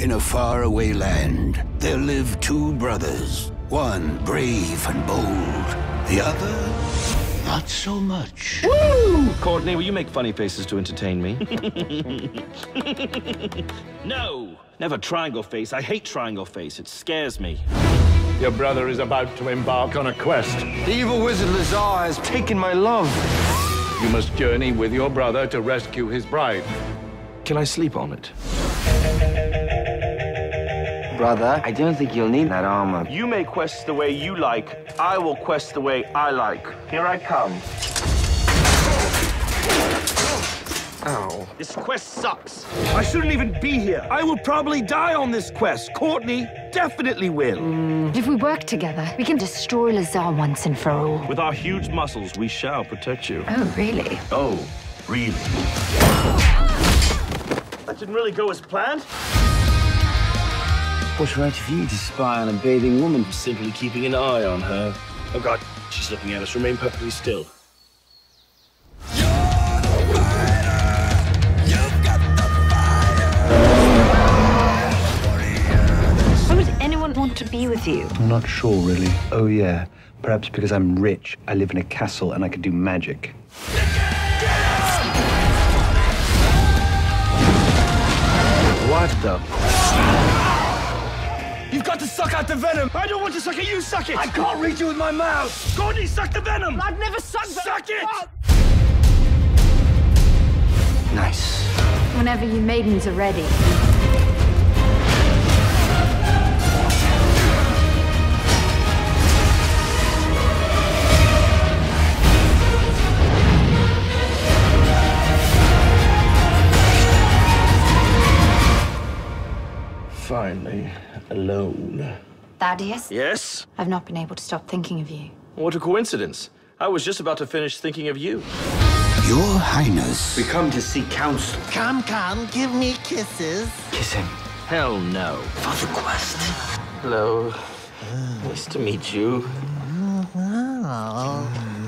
In a faraway land, there live two brothers. One brave and bold, the other, not so much. Courtney, will you make funny faces to entertain me? no! Never triangle face. I hate triangle face. It scares me. Your brother is about to embark on a quest. The evil wizard Leezar has taken my love. You must journey with your brother to rescue his bride. Can I sleep on it? Brother, I don't think you'll need that armor. You may quest the way you like. I will quest the way I like. Here I come. Ow. This quest sucks. I shouldn't even be here. I will probably die on this quest. Courtney definitely will. Mm. If we work together, we can destroy Leezar once and for all. With our huge muscles, we shall protect you. Oh, really? Oh, really? That didn't really go as planned. What's right for you to spy on a bathing woman? Simply keeping an eye on her. Oh, God, she's looking at us. Remain perfectly still. Why would anyone want to be with you? I'm not sure, really. Oh, yeah. Perhaps because I'm rich, I live in a castle, and I can do magic. What the? You've got to suck out the venom! I don't want to suck it, you suck it! I can't reach you with my mouth! Courtney, suck the venom! I've never sucked Suck it! Nice. Whenever you maidens are ready. Finally, alone. Thadeous? Yes? I've not been able to stop thinking of you. What a coincidence. I was just about to finish thinking of you. Your Highness. We come to seek counsel. Come, come, give me kisses. Kiss him. Hell no. For the quest. Hello. Nice to meet you. Oh.